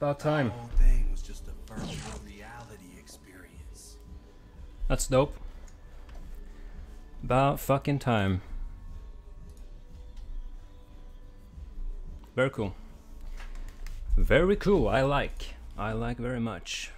About time. That's dope. About fucking time. Very cool. Very cool. I like. I like very much.